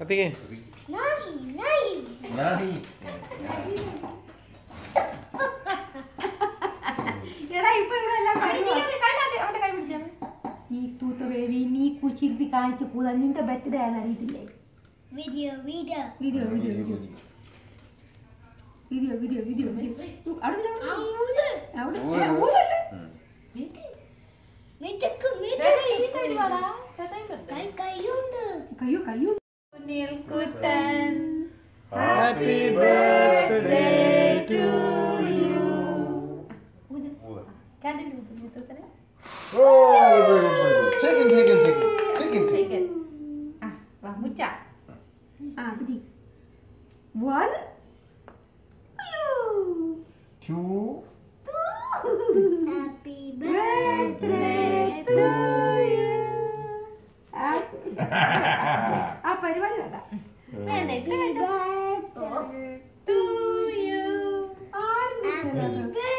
ठीक है नहीं नहीं नहीं ಎಡಾ ಇಪ್ಪ ಇವರೆಲ್ಲ ಮಾಡಿ ನೀಗೆ ಕಾಣಾದೆ ಅವಟ ಕೈ ಬಿಡ್ಜಾಮ ನೀ ತೂತ ಬೇವಿ ನೀ ಕುಚಿಗ್ ದಿ ಕಾಣಿಸು ಕೂಡ ನಿಂತ ಬೆತ್ತದ ಎಲ್ಲ ರೀತಿಲ್ಲ video video video video video video video video ಅಡುಗೆ ಅಡುಗೆ ಅಡುಗೆ ಮೆತಿ ಮೆತಕ್ಕ ಮೆತಿ ಈ ಸೈಡ್ ಬಾಳ ಕೈ ಕೈ ಕೈ ಕೈ ಕೈ Neil Kutan. Happy birthday to you. Cadê o itu kan? Ya? Oh, chicken, chicken, chicken, chicken, chicken. Ah, vá, mucha. Ah, pedi. One. Two. birthday to you. Happy